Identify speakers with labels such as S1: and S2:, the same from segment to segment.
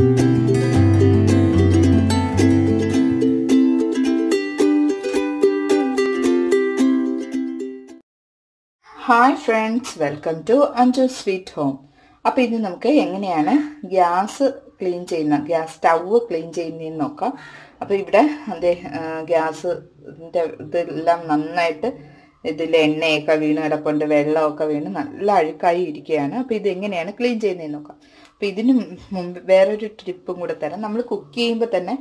S1: Hi friends welcome to Anju sweet home അപ്പോൾ ഇന്ന് നമുക്ക് എങ്ങനെയാണ് ഗ്യാസ് ക്ലീൻ ചെയ്യുന്ന ഗ്യാസ് സ്റ്റൗവ് ക്ലീൻ ചെയ്യുന്നതെന്ന് നോക്കാം. അപ്പോൾ ഇവിടെ അതേ ഗ്യാസിന്റെ ഇതെല്ലാം നന്നായിട്ട് ഇതിൽ എണ്ണയൊക്കെ വീണ് കിടപ്പുണ്ട് വെള്ളമൊക്കെ വീണ് നല്ല അഴുക്കായി ഇരിക്കുകയാണ്. അപ്പോൾ ഇതെങ്ങനെയാണ് ക്ലീൻ ചെയ്യുന്നതെന്ന് നോക്കാം. അപ്പോൾ ഇതിന് മുമ്പ് വേറൊരു ട്രിപ്പും കൂടെ തരാം. നമ്മൾ കുക്ക് ചെയ്യുമ്പോൾ തന്നെ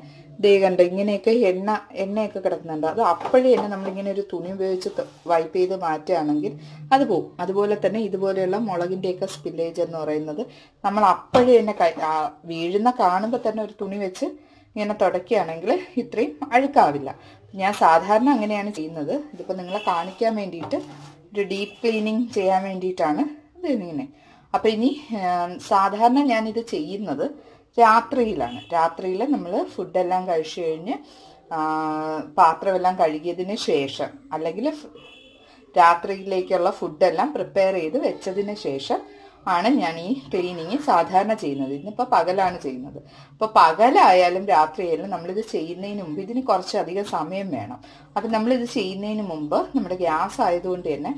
S1: ദേ കണ്ടോ ഇങ്ങനെയൊക്കെ എണ്ണ എണ്ണയൊക്കെ കിടക്കുന്നുണ്ട്. അത് അപ്പോഴേ തന്നെ നമ്മളിങ്ങനെ ഒരു തുണി ഉപയോഗിച്ച് വൈപ്പ് ചെയ്ത് മാറ്റുകയാണെങ്കിൽ അത് പോവും. അതുപോലെ തന്നെ ഇതുപോലെയുള്ള മുളകിന്റെയൊക്കെ സ്പില്ലേജ് എന്ന് പറയുന്നത് നമ്മൾ അപ്പോഴേ തന്നെ വീഴുന്ന കാണുമ്പോൾ തന്നെ ഒരു തുണി വെച്ച് ഇങ്ങനെ തുടയ്ക്കുകയാണെങ്കിൽ ഇത്രയും അഴുക്കാവില്ല. ഞാൻ സാധാരണ അങ്ങനെയാണ് ചെയ്യുന്നത്. ഇതിപ്പോൾ നിങ്ങളെ കാണിക്കാൻ വേണ്ടിയിട്ട് ഒരു ഡീപ്പ് ക്ലീനിങ് ചെയ്യാൻ വേണ്ടിയിട്ടാണ് ഇത് ഇങ്ങനെ. അപ്പോൾ ഇനി സാധാരണ ഞാനിത് ചെയ്യുന്നത് രാത്രിയിലാണ്. രാത്രിയിൽ നമ്മൾ ഫുഡെല്ലാം കഴിച്ചു കഴിഞ്ഞ് പാത്രമെല്ലാം കഴുകിയതിന് ശേഷം അല്ലെങ്കിൽ രാത്രിയിലേക്കുള്ള ഫുഡെല്ലാം പ്രിപ്പയർ ചെയ്ത് വെച്ചതിന് ശേഷം ആണ് ഞാൻ ഈ ക്ലീനിങ് സാധാരണ ചെയ്യുന്നത്. ഇന്നിപ്പോൾ പകലാണ് ചെയ്യുന്നത്. അപ്പോൾ പകലായാലും രാത്രിയായാലും നമ്മളിത് ചെയ്യുന്നതിന് മുമ്പ് ഇതിന് കുറച്ചധികം സമയം വേണം. അപ്പം നമ്മളിത് ചെയ്യുന്നതിന് മുമ്പ് നമ്മുടെ ഗ്യാസ് ആയതുകൊണ്ട് തന്നെ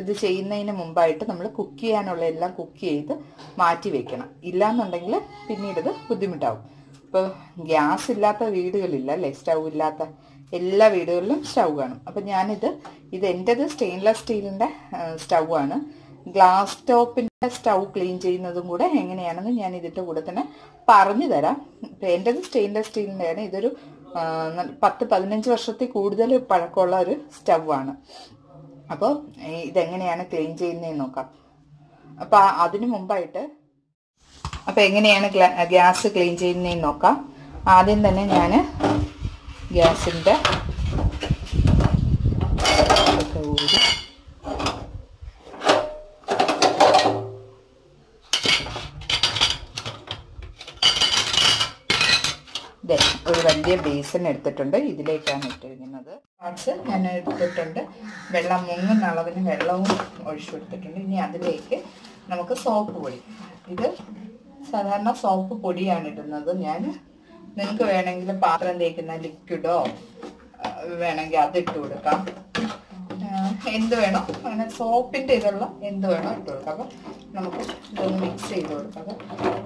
S1: ഇത് ചെയ്യുന്നതിന് മുമ്പായിട്ട് നമ്മൾ കുക്ക് ചെയ്യാനുള്ള എല്ലാം കുക്ക് ചെയ്ത് മാറ്റി വെക്കണം. ഇല്ലാന്നുണ്ടെങ്കിൽ പിന്നീട് ഇത് ബുദ്ധിമുട്ടാവും. ഇപ്പോൾ ഗ്യാസ് ഇല്ലാത്ത വീടുകളില്ല അല്ലേ? സ്റ്റൗ ഇല്ലാത്ത എല്ലാ വീടുകളിലും സ്റ്റൗ കാണും. അപ്പം ഞാനിത് ഇത് എന്റെത് സ്റ്റെയിൻലെസ് സ്റ്റീലിന്റെ സ്റ്റൗ ആണ്. ഗ്ലാസ് ടോപ്പിന്റെ സ്റ്റൗ ക്ലീൻ ചെയ്യുന്നതും കൂടെ എങ്ങനെയാണെന്ന് ഞാൻ ഇതിന്റെ കൂടെ തന്നെ പറഞ്ഞു തരാം. ഇപ്പം എന്റെത് സ്റ്റെയിൻലെസ് സ്റ്റീലിന്റെയാണ് ഇതൊരു പത്ത് പതിനഞ്ച് വർഷത്തിൽ കൂടുതൽ പഴക്കമുള്ള ഒരു സ്റ്റൗ ആണ്. അപ്പോൾ ഇതെങ്ങനെയാണ് ക്ലീൻ ചെയ്യുന്നതെന്ന് നോക്കാം. അപ്പോൾ അതിനു മുമ്പായിട്ട് അപ്പോൾ എങ്ങനെയാണ് ഗ്യാസ് ക്ലീൻ ചെയ്യുന്നതെന്ന് നോക്കാം. ആദ്യം തന്നെ ഞാൻ ഗ്യാസിന്റെ ഊരി വലിയ ബേസൺ എടുത്തിട്ടുണ്ട്. ഇതിലേക്കാണ് ഇട്ടിരിക്കുന്നത്. പാർട്സ് ഞാൻ എടുത്തിട്ടുണ്ട്. വെള്ളം മുങ്ങുന്ന അളവിന് വെള്ളവും ഒഴിച്ചു കൊടുത്തിട്ടുണ്ട്. ഇനി അതിലേക്ക് നമുക്ക് സോപ്പ് പൊടി. ഇത് സാധാരണ സോപ്പ് പൊടിയാണ് ഇടുന്നത്. ഞാൻ നിങ്ങൾക്ക് വേണമെങ്കിൽ പാത്രം തേക്കുന്ന ലിക്വിഡോ വേണമെങ്കിൽ അതിട്ട് കൊടുക്കാം. എന്ത് വേണോ അങ്ങനെ സോപ്പിന്റെ ഇതുള്ള എന്ത് വേണോ ഇട്ട് കൊടുക്കാം. അപ്പം നമുക്ക് ഇതൊന്ന് മിക്സ് ചെയ്ത് കൊടുക്കാം.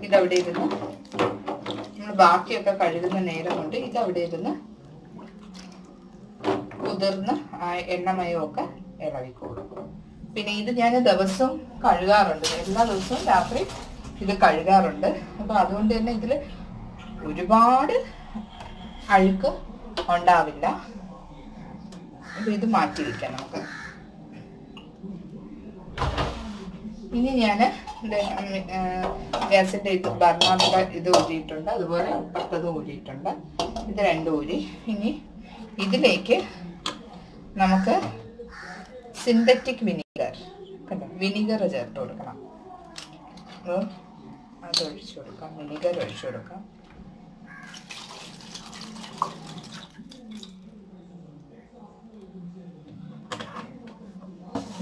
S1: ഇതവിടെ ഇരുന്ന് ബാക്കിയൊക്കെ കഴുകുന്ന നേരം കൊണ്ട് ഇത് അവിടെ ഇരുന്ന് കുതിർന്ന് എണ്ണമയമൊക്കെ ഇളകിക്കോളും പിന്നെ ഇത് ഞാൻ ദിവസവും കഴുകാറുണ്ട്. എല്ലാ ദിവസവും രാത്രി ഇത് കഴുകാറുണ്ട്. അപ്പം അതുകൊണ്ട് തന്നെ ഇതിൽ ഒരുപാട് അഴുക്ക് ഉണ്ടാവില്ല. അപ്പം ഇത് മാറ്റി വയ്ക്കാം നമുക്ക്. ഇനി ഞാൻ ഗ്യാസിന്റെ ഇത് ബർണറിന്റെ ഇത് ഊരിയിട്ടുണ്ട്. അതുപോലെ ഇപ്പുറത്തത് ഊരിയിട്ടുണ്ട്. ഇത് രണ്ടും ഊരി. ഇനി ഇതിലേക്ക് നമുക്ക് സിന്തറ്റിക് വിനീഗർ കണ്ടോ? വിനീഗർ ചേർത്ത് കൊടുക്കണം. അത് ഒഴിച്ചു കൊടുക്കാം. വിനീഗർ ഒഴിച്ചു കൊടുക്കാം.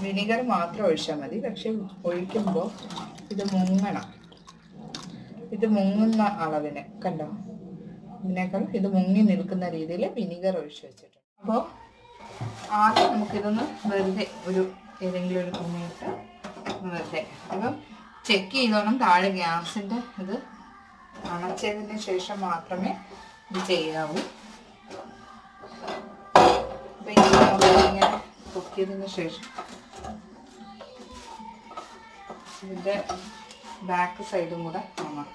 S1: വിനീഗർ മാത്രം ഒഴിച്ചാൽ മതി. പക്ഷേ ഒഴിക്കുമ്പോൾ ഇത് മുങ്ങണം. ഇത് മുങ്ങുന്ന അളവിന് കണ്ടോ? ഇതിനേക്കാൾ ഇത് മുങ്ങി നിൽക്കുന്ന രീതിയിൽ വിനിഗർ ഒഴിച്ച് വെച്ചിട്ടുണ്ട്. അപ്പോൾ ആദ്യം നമുക്കിതൊന്ന് വെറുതെ ഒരു ഏതെങ്കിലും ഒരു തുണിയിട്ട് വെറുതെ. അപ്പം ചെക്ക് ചെയ്തോണം താഴെ ഗ്യാസിന്റെ ഇത് അണച്ചതിന് ശേഷം മാത്രമേ ഇത് ചെയ്യാവൂ. അപ്പം ഇങ്ങനെ കുക്ക് ചെയ്തതിന് ശേഷം ഇതിന്റെ ബാക്ക് സൈഡും കൂടെ നമ്മൾ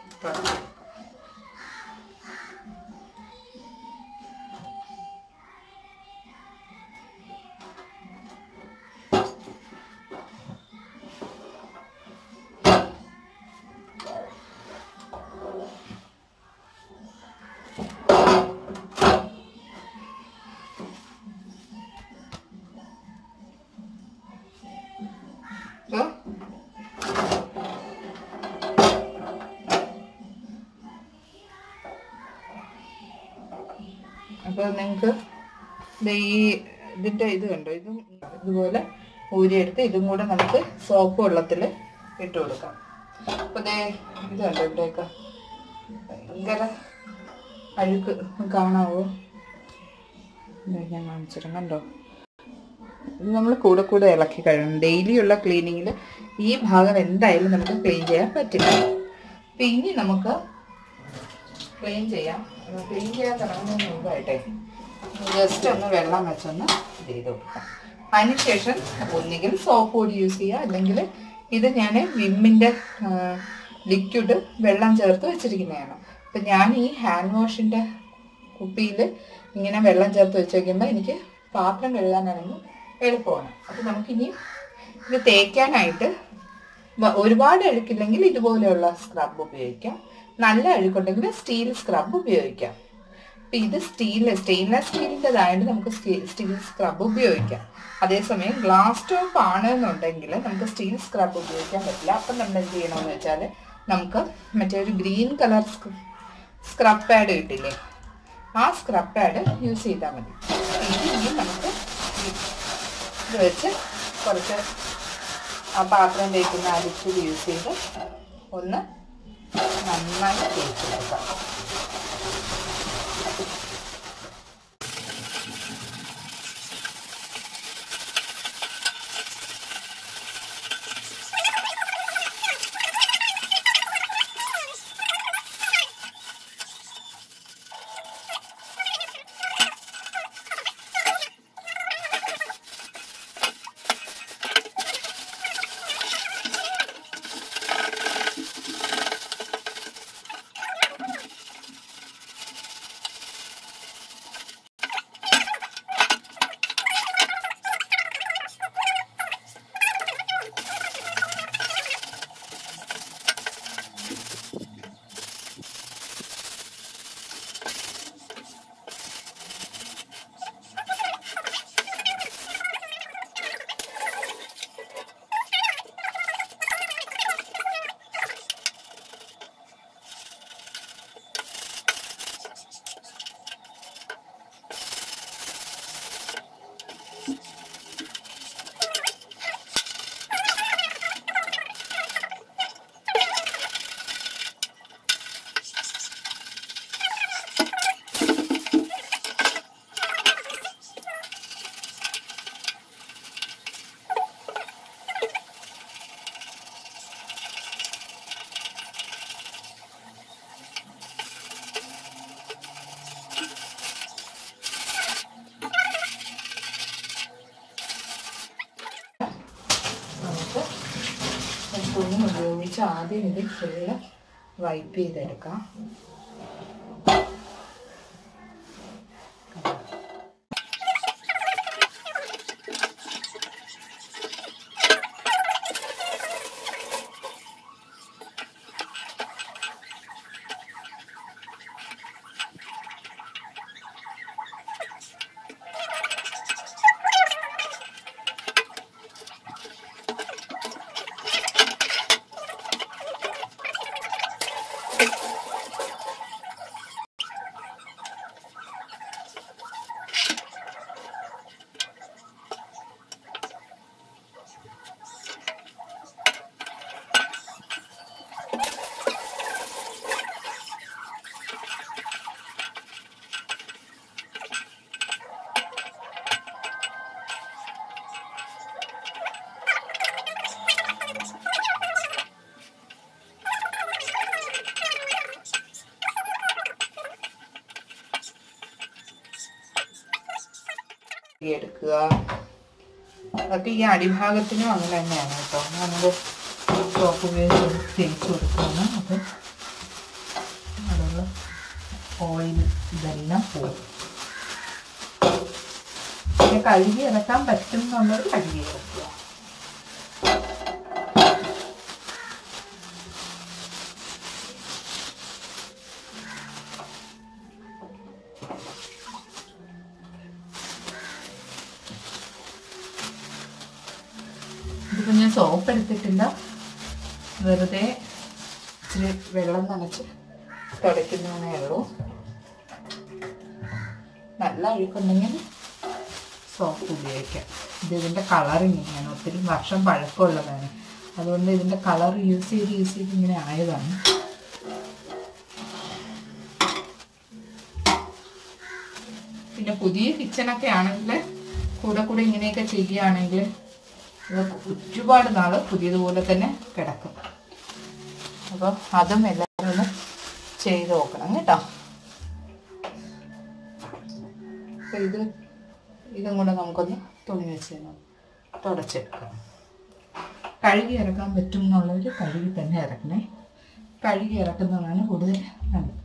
S1: അപ്പോൾ നിങ്ങൾക്ക് ഈ ഇതിന്റെ ഇത് കണ്ടോ? ഇതും ഇതുപോലെ ഊരിയെടുത്ത് ഇതും കൂടെ നമുക്ക് സോപ്പ് വെള്ളത്തിൽ ഇട്ട് കൊടുക്കാം. അപ്പോൾ ദേ ഇത് കണ്ടോ ഇവിടെയൊക്കെ? ഭയങ്കര അഴുക്ക് കാണാവോ? ഞാൻ കാണിച്ചിട്ട് കണ്ടോ? ഇത് നമ്മൾ കൂടെ കൂടെ ഇളക്കി കഴിയണം ഡെയിലിയുള്ള ക്ലീനിങ്ങിൽ ഈ ഭാഗം എന്തായാലും നമുക്ക് ക്ലീൻ ചെയ്യാൻ പറ്റില്ല. പിന്നെ നമുക്ക് ക്ലീൻ ചെയ്യാം. ക്ലീൻ ചെയ്യാൻ തുടങ്ങുന്നതിന് മുമ്പായിട്ടെ ജസ്റ്റ് ഒന്ന് വെള്ളം വെച്ചൊന്ന് ചെയ്ത് കൊടുക്കാം. അതിനുശേഷം ഒന്നുകിൽ സോപ്പ് പൊടി യൂസ് ചെയ്യുക അല്ലെങ്കിൽ ഇത് ഞാൻ വിമ്മിന്റെ ലിക്വിഡ് വെള്ളം ചേർത്ത് വെച്ചിരിക്കുന്നതാണ്. അപ്പം ഞാൻ ഈ ഹാൻഡ് വാഷിന്റെ കുപ്പിയിൽ ഇങ്ങനെ വെള്ളം ചേർത്ത് വെച്ച് വയ്ക്കുമ്പോൾ എനിക്ക് പാത്രം കഴുകാനാണെങ്കിൽ എളുപ്പമാണ്. അപ്പം നമുക്കിനി ഇത് തേക്കാനായിട്ട് ഒരുപാട് അഴുക്കില്ലെങ്കിൽ ഇതുപോലെയുള്ള സ്ക്രബ് ഉപയോഗിക്കാം. നല്ല അഴുക്കുണ്ടെങ്കിൽ സ്റ്റീൽ സ്ക്രബ് ഉപയോഗിക്കാം. അപ്പം ഇത് സ്റ്റീൽ സ്റ്റെയിൻലെസ് സ്റ്റീലിന്റെതായത് നമുക്ക് സ്റ്റീൽ സ്ക്രബ് ഉപയോഗിക്കാം. അതേസമയം ഗ്ലാസ് ടോപ്പ് ആണ് എന്നുണ്ടെങ്കിൽ നമുക്ക് സ്റ്റീൽ സ്ക്രബ് ഉപയോഗിക്കാൻ പറ്റില്ല. അപ്പം നമ്മൾ എന്ത് ചെയ്യണമെന്ന് വെച്ചാൽ നമുക്ക് മറ്റേ ഒരു ഗ്രീൻ കളർ സ്ക്രബ് പാഡ് കിട്ടില്ലേ? ആ സ്ക്രബ് പാഡ് യൂസ് ചെയ്താൽ മതി. നമുക്ക് ഇത് വെച്ച് കുറച്ച് ആ പാത്രം തേക്കുന്ന ലിക്വിഡ് യൂസ് ചെയ്ത് ഒന്ന് നന്നായി തേച്ചെടുക്കാം നമുക്ക് ഒരു തുണി ഉപയോഗിച്ച് ആദ്യം ഇത് ഫുള്ള് വൈപ്പ് ചെയ്തെടുക്കാം. എടുക്കുക അതൊക്കെ ഈ അടിഭാഗത്തിനും അങ്ങനെ തന്നെയാണ് കേട്ടോ. നമ്മൾ സോപ്പ് ഉപയോഗിച്ച് തേച്ച് കൊടുക്കുകയാണ്. അത് അതിലുള്ള ഓയിൽ ഇതെല്ലാം പോകും പിന്നെ കഴുകി ഇറക്കാൻ പറ്റും എന്നുള്ളത് കഴുകി ഇറക്കുക ഇതിപ്പോൾ ഞാൻ സോപ്പ് എടുത്തിട്ടില്ല വെറുതെ ഇച്ചിരി വെള്ളം നനച്ച് തുടയ്ക്കുന്നതേ ഉള്ളൂ. നല്ല അഴുക്കുണ്ടെങ്കിൽ സോപ്പ് ഉപയോഗിക്കാം. ഇത് ഇതിന്റെ കളർ ഇങ്ങനെയാണ്. ഒത്തിരി വർഷം പഴക്കമുള്ളതാണ്. അതുകൊണ്ട് ഇതിന്റെ കളർ യൂസ് ചെയ്ത് യൂസ് ചെയ്ത് ഇങ്ങനെ ആയതാണ്. പിന്നെ പുതിയ കിച്ചണൊക്കെ ആണെങ്കിൽ കൂടെ കൂടെ ഇങ്ങനെയൊക്കെ ചെയ്യുകയാണെങ്കിൽ ഒരുപാട് നാൾ പുതിയതുപോലെ തന്നെ കിടക്കും. അപ്പോൾ അതും എല്ലാവരും ഒന്ന് ചെയ്ത് നോക്കണം കേട്ടോ. അപ്പോൾ ഇത് ഇതും കൂടെ നമുക്കൊന്ന് തുണി വെച്ച് തുടച്ചെടുക്കാം. കഴുകി ഇറക്കാൻ പറ്റും എന്നുള്ളവർ കഴുകി തന്നെ ഇറക്കണേ. കഴുകി ഇറക്കുന്നതാണ് കൂടുതൽ നല്ലത്.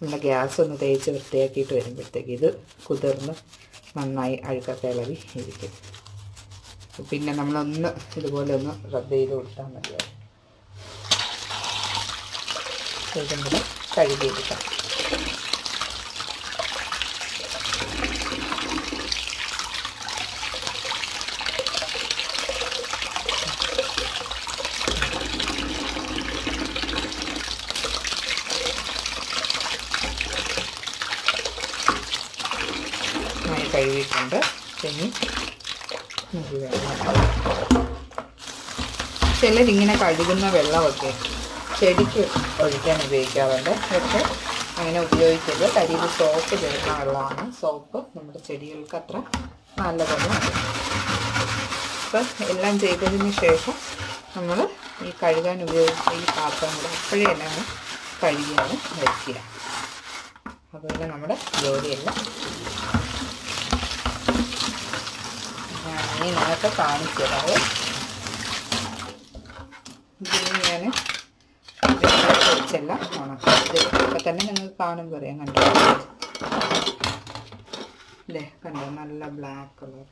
S1: നമ്മുടെ ഗ്യാസ് ഒന്ന് തേച്ച് വൃത്തിയാക്കിയിട്ട് വരുമ്പോഴത്തേക്ക് ഇത് കുതിർന്ന് നന്നായി അഴുക്കൊക്കെ ഇളകി ഇരിക്കും. പിന്നെ നമ്മളൊന്ന് ഇതുപോലെ ഒന്ന് റബ്ബ് ചെയ്ത് കൊടുത്താൽ മതിയാവും. ഇതും കൂടെ കഴുകിയെടുക്കാം നന്നായി കഴുകിയിട്ടുണ്ട്. ഇനി ചിലരിങ്ങനെ കഴുകുന്ന വെള്ളമൊക്കെ ചെടിക്ക് ഒഴിക്കാൻ ഉപയോഗിക്കാറുണ്ട്. പക്ഷെ അങ്ങനെ ഉപയോഗിക്കരുത്. കരിയിൽ സോപ്പ് ചേർന്ന വെള്ളമാണ് സോപ്പ് നമ്മുടെ ചെടികൾക്ക് അത്ര നല്ലതൊന്നും അപ്പം എല്ലാം ചെയ്തതിന് ശേഷം നമ്മൾ ഈ കഴുകാൻ ഉപയോഗിച്ച ഈ പാത്രം കൂടെ അപ്പോഴേ തന്നെ കഴുകിയാണ് വയ്ക്കുക അതുപോലെ നമ്മുടെ ജോലിയെല്ലാം ഈ നിങ്ങൾക്ക് കാണിച്ചു ഇതിന് ഞാൻ വെച്ചെല്ലാം ഉണക്കാം ഇപ്പം തന്നെ നിങ്ങൾക്ക് കാണും അറിയാം കണ്ടോ? അല്ലേ കണ്ടോ? നല്ല ബ്ലാക്ക് കളർ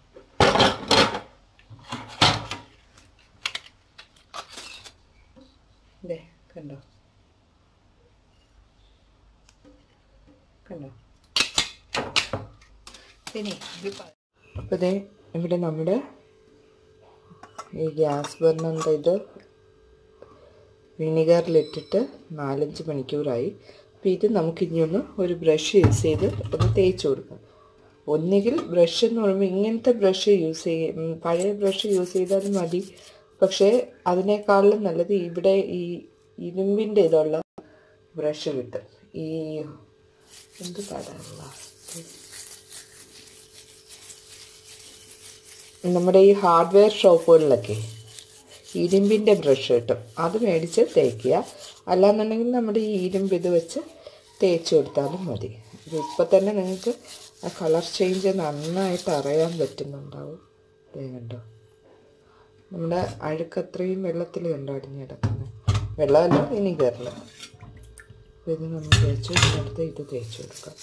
S1: അല്ലേ കണ്ടോ? കണ്ടോ? പിന്നെ അപ്പോൾ ഇതേ ഇവിടെ നമ്മുടെ ഈ ഗ്യാസ് ബർണറിന്റെ ഇത്? വിനിഗറിലിട്ടിട്ട് നാലഞ്ച് മണിക്കൂറായി. അപ്പോൾ ഇത് നമുക്കിനിയൊന്ന് ഒരു ബ്രഷ് യൂസ് ചെയ്ത് ഒന്ന് തേച്ച് കൊടുക്കാം. ഒന്നുകിൽ ബ്രഷ് എന്ന് പറയുമ്പോൾ ഇങ്ങനത്തെ ബ്രഷ് യൂസ് ചെയ്യും പഴയ ബ്രഷ് യൂസ് ചെയ്താലും മതി. പക്ഷേ അതിനേക്കാളും നല്ലത് ഇവിടെ ഈ ഇരുമ്പിന്റെ ഇതുള്ള ബ്രഷ് കിട്ടും. ഈ എന്ത് പാടാനുള്ള നമ്മുടെ ഈ ഹാർഡ്വെയർ ഷോപ്പുകളിലൊക്കെ ഇരുമ്പിന്റെ ബ്രഷ് കിട്ടും. അത് മേടിച്ച് തേക്കുക. അല്ലാന്നുണ്ടെങ്കിൽ നമ്മുടെ ഈ ഇരുമ്പ് ഇത് വെച്ച് തേച്ച് കൊടുത്താലും മതി. ഇപ്പം തന്നെ നിങ്ങൾക്ക് ആ കളർ ചേഞ്ച് നന്നായിട്ട് അറിയാൻ പറ്റുന്നുണ്ടാവും. കണ്ടോ? നമ്മുടെ അഴുക്ക് അത്രയും വെള്ളത്തിൽ കണ്ടോ അടിഞ്ഞ് കിടക്കുന്നത് വെള്ളമല്ല കയറില്ല ഇത് നമ്മൾ തേച്ച് കൊടുത്ത് ഇത് തേച്ച് കൊടുക്കാം.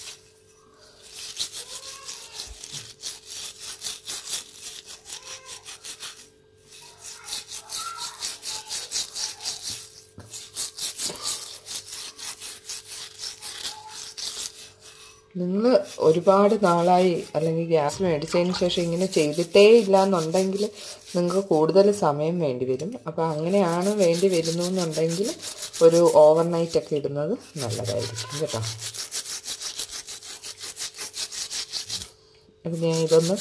S2: നിങ്ങൾ ഒരുപാട് നാളായി അല്ലെങ്കിൽ ഗ്യാസ് മേടിച്ചതിന് ശേഷം ഇങ്ങനെ ചെയ്തിട്ടേ ഇല്ല എന്നുണ്ടെങ്കിൽ നിങ്ങൾക്ക് കൂടുതൽ സമയം വേണ്ടി വരും. അപ്പോൾ അങ്ങനെയാണ് വേണ്ടി വരുന്നു എന്നുണ്ടെങ്കിൽ ഒരു ഓവർ നൈറ്റ് ഒക്കെ ഇടുന്നത് നല്ലതായിരിക്കും കേട്ടോ. അപ്പം ഞാൻ ഇതൊന്ന്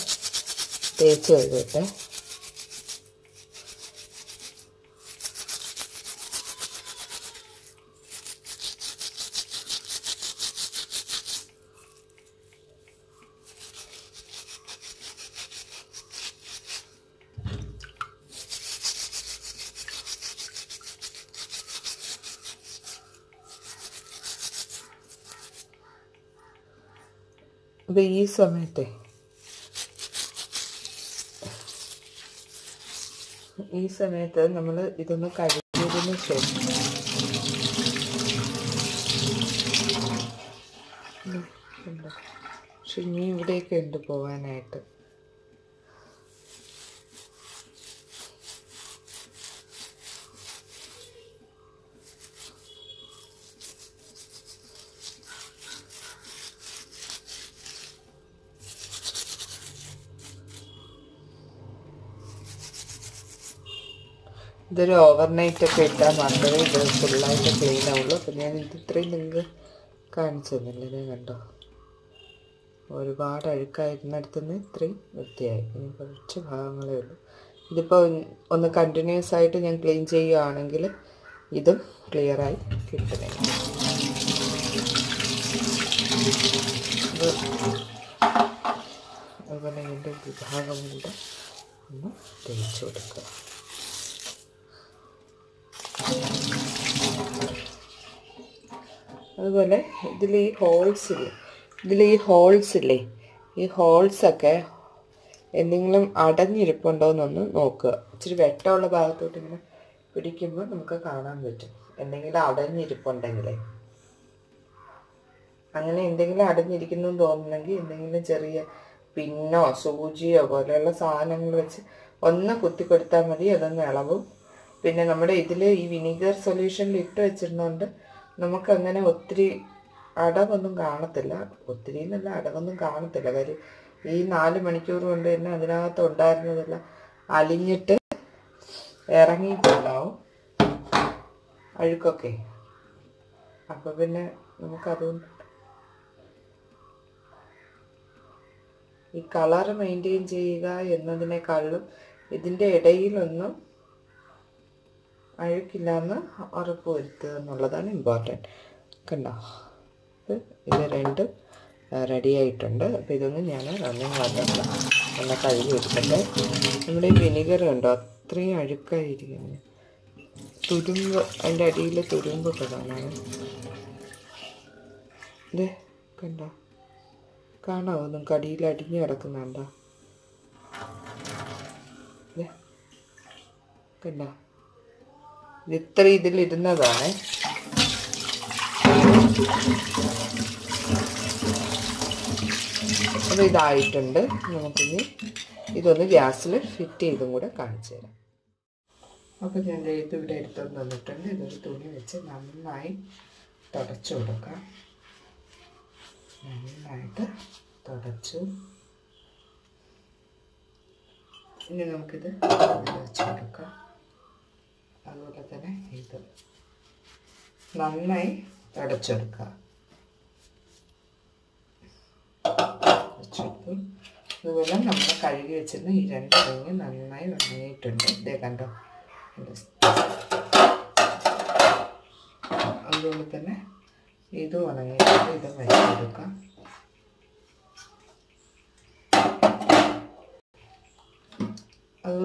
S2: തേച്ച് കഴുകട്ടെ. അപ്പോൾ ഈ സമയത്തെ ഈ സമയത്ത് നമ്മൾ ഇതൊന്ന് കഴുകിയതിന് ശേഷം. പക്ഷെ ഇവിടെയൊക്കെ ഉണ്ട് പോകാനായിട്ട് ഇതൊരു ഓവർനൈറ്റ് ഒക്കെ ഇട്ടാൽ മാത്രമേ ഇത് ഫുള്ളായിട്ട് ക്ലീൻ ആവുള്ളൂ. അപ്പം ഞാൻ ഇത് ഇത്രയും നിങ്ങൾക്ക് കാണിച്ചു തന്നില്ലേ കണ്ടോ? ഒരുപാട് അഴുക്കായിരുന്നിടത്തുനിന്ന് ഇത്രയും വൃത്തിയായി. ഇനി കുറച്ച് ഭാഗങ്ങളേ ഉള്ളൂ. ഇതിപ്പോൾ ഒന്ന് കണ്ടിന്യൂസ് ആയിട്ട് ഞാൻ ക്ലീൻ ചെയ്യുകയാണെങ്കിൽ ഇതും ക്ലിയറായി കിട്ടുന്നേ അതുപോലെ ഇതിന്റെ കൂടെ ഒന്ന് തേച്ച് കൊടുക്കുക. അതുപോലെ ഇതിൽ ഈ ഹോൾസ് ഇല്ലേ? ഇതിൽ ഈ ഹോൾസ് ഇല്ലേ? ഈ ഹോൾസൊക്കെ എന്തെങ്കിലും അടഞ്ഞിരിപ്പുണ്ടോ എന്നൊന്ന് നോക്കുക. ഇച്ചിരി വെട്ടമുള്ള ഭാഗത്തോട്ട് ഇങ്ങനെ പിടിക്കുമ്പോൾ നമുക്ക് കാണാൻ പറ്റും. എന്തെങ്കിലും അടഞ്ഞിരിപ്പുണ്ടെങ്കിലേ. അങ്ങനെ എന്തെങ്കിലും അടഞ്ഞിരിക്കുന്നു തോന്നുന്നെങ്കിൽ എന്തെങ്കിലും ചെറിയ പിന്നോ സൂചിയോ പോലെയുള്ള സാധനങ്ങൾ വെച്ച് ഒന്ന് കുത്തി കൊടുത്താൽ മതി. അതൊന്ന് ഇളവും. പിന്നെ നമ്മുടെ ഇതിൽ ഈ വിനീഗർ സൊല്യൂഷനിൽ ഇട്ട് വെച്ചിരുന്നോണ്ട് നമുക്ക് അങ്ങനെ ഒത്തിരി അടവൊന്നും കാണത്തില്ല. ഒത്തിരി എന്നല്ല അടവൊന്നും കാണത്തില്ല. കാര്യം ഈ നാല് മണിക്കൂർ കൊണ്ട് തന്നെ അതിനകത്ത് ഉണ്ടായിരുന്നതെല്ലാം അലിഞ്ഞിട്ട് ഇറങ്ങിയിട്ടുണ്ടാവും അഴുക്കൊക്കെ. അപ്പോൾ പിന്നെ നമുക്കതുകൊണ്ട് ഈ കളർ മെയിന്റെയിൻ ചെയ്യുക എന്നതിനേക്കാളും ഇതിന്റെ ഇടയിലൊന്നും അഴുക്കില്ലാന്ന് ഉറപ്പ് വരുത്തുക എന്നുള്ളതാണ് ഇമ്പോർട്ടന്റ് കണ്ടോ? ഇത് രണ്ടും റെഡി ആയിട്ടുണ്ട്. അപ്പോൾ ഇതൊന്നും ഞാൻ റണ്ണിങ് വാട്ടറിൽ ഒന്ന് കഴുകി എടുക്കട്ടെ. നമ്മുടെ വിനിഗർ കണ്ടോ? അത്രയും അഴുക്കായിരിക്കുന്നു തുരുമ്പ് അതിന്റെ അടിയിൽ തുരുമ്പ് കാണാണ് ഇത് കണ്ടോ? കാണാവോ? നിങ്ങൾക്ക് അടിയിൽ അടിഞ്ഞു കിടക്കുന്നുണ്ടോ? കണ്ടോ? ഇത്ര ഇതിലിരുന്നതാണ് അപ്പോൾ ഇതായിട്ടുണ്ട്. നമുക്കിനി ഇതൊന്ന് ഗ്യാസിൽ ഫിറ്റ് ചെയ്തും കൂടെ കാണിച്ചു തരാം. അപ്പോൾ ഞാൻ ദേ ഇത് ഇവിടെ എടുത്തുകൊണ്ട് വന്നിട്ടുണ്ട്. ഇതൊരു തുണി വെച്ച് നന്നായി തുടച്ചു കൊടുക്കാം. നന്നായിട്ട് തുടച്ചു. ഇനി നമുക്കിത് വെച്ച് കൊടുക്കാം. അതുപോലെ തന്നെ ഇത് നന്നായി അടച്ചെടുക്കുക. അടച്ചെടുത്തു. അതുപോലെ നമ്മൾ കഴുകി വെച്ചിരുന്ന ഈ രണ്ട് റിങ് നന്നായി നന്നായിട്ടുണ്ട്. ഇതേ കണ്ടോ. അതുപോലെ തന്നെ ഇത് ഉണങ്ങിയിട്ടുണ്ട്. ഇതും വെച്ചെടുക്കാം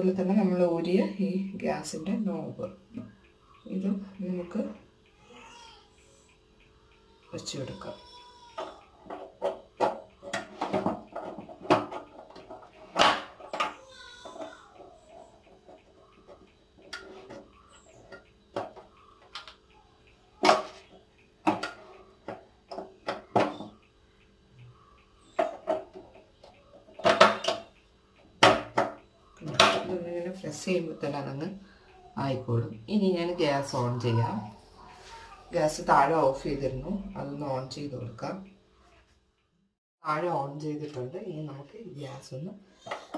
S2: അതുപോലെ തന്നെ നമ്മൾ ഊരിയ ഈ ഗ്യാസിന്റെ നോബ് ഇത് നമുക്ക് വെച്ചെടുക്കാം പ്രസ് ചെയ്യുമ്പോൾ തന്നെ അതങ്ങ് ആയിക്കോളും. ഇനി ഞാൻ ഗ്യാസ് ഓൺ ചെയ്യാം. ഗ്യാസ് താഴെ ഓഫ് ചെയ്തിരുന്നു. അതൊന്ന് ഓൺ ചെയ്ത് കൊടുക്കാം. താഴെ ഓൺ ചെയ്തിട്ടുണ്ട്. ഇനി നമുക്ക് ഗ്യാസ് ഒന്ന്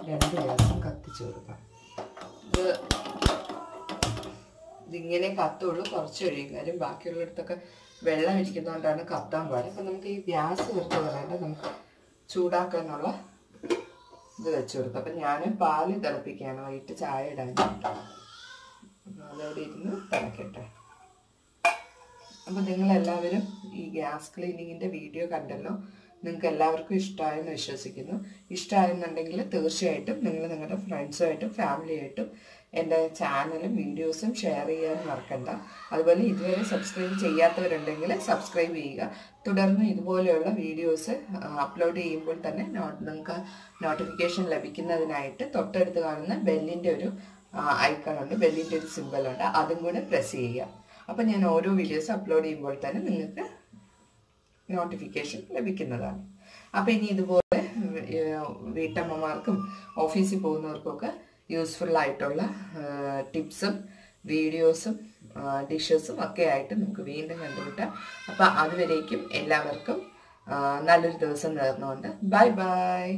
S2: രണ്ട് ഗ്യാസും കത്തിച്ചു കൊടുക്കാം. ഇത് ഇതിങ്ങനെ കത്തുള്ളൂ. കുറച്ച് കഴിയും. കാര്യം ബാക്കിയുള്ളിടത്തൊക്കെ വെള്ളം ഇരിക്കുന്നതുകൊണ്ടാണ് കത്താൻ പാട് അപ്പം നമുക്ക് ഈ ഗ്യാസ് വെറുതെ കളയാണ്ട് നമുക്ക് ചൂടാക്കാനുള്ള ഇത് വെച്ച് കൊടുത്തു. അപ്പം ഞാൻ പാൽ തിളപ്പിക്കുകയാണ്. വൈകിട്ട് ചായ ഇടാൻ അതവിടെ ഇരുന്ന് തിളക്കട്ടെ. അപ്പം നിങ്ങളെല്ലാവരും ഈ ഗ്യാസ് ക്ലീനിങ്ങിന്റെ വീഡിയോ കണ്ടല്ലോ. നിങ്ങൾക്ക് എല്ലാവർക്കും ഇഷ്ടമായെന്ന് വിശ്വസിക്കുന്നു. ഇഷ്ടമായെന്നുണ്ടെങ്കിൽ തീർച്ചയായിട്ടും നിങ്ങൾ നിങ്ങളുടെ ഫ്രണ്ട്സുമായിട്ടും ഫാമിലിയായിട്ടും എന്റെ ചാനലും വീഡിയോസും ഷെയർ ചെയ്യാൻ മറക്കണ്ട. അതുപോലെ ഇതുവരെ സബ്സ്ക്രൈബ് ചെയ്യാത്തവരുണ്ടെങ്കിൽ സബ്സ്ക്രൈബ് ചെയ്യുക. തുടർന്ന് ഇതുപോലെയുള്ള വീഡിയോസ് അപ്ലോഡ് ചെയ്യുമ്പോൾ തന്നെ നിങ്ങൾക്ക് നോട്ടിഫിക്കേഷൻ ലഭിക്കുന്നതിനായിട്ട് തൊട്ടടുത്ത് കാണുന്ന ബെല്ലിന്റെ ഒരു ഐക്കൺ ഉണ്ട്. ബെല്ലിന്റെ ഒരു സിമ്പിൾ ഉണ്ട്. അതും കൂടെ പ്രസ് ചെയ്യുക. അപ്പം ഞാൻ ഓരോ വീഡിയോസ് അപ്ലോഡ് ചെയ്യുമ്പോൾ തന്നെ നിങ്ങൾക്ക് നോട്ടിഫിക്കേഷൻ ലഭിക്കുന്നതാണ്. അപ്പം ഇനി ഇതുപോലെ വീട്ടമ്മമാർക്കും ഓഫീസിൽ പോകുന്നവർക്കൊക്കെ യൂസ്ഫുൾ ആയിട്ടുള്ള ടിപ്സും വീഡിയോസും ഡിഷസും ഒക്കെ ആയിട്ട് നമുക്ക് വീണ്ടും കണ്ടുമുട്ടാം. അപ്പോൾ അതുവരേക്കും എല്ലാവർക്കും നല്ലൊരു ദിവസം നേർന്നുകൊണ്ട്. Bye bye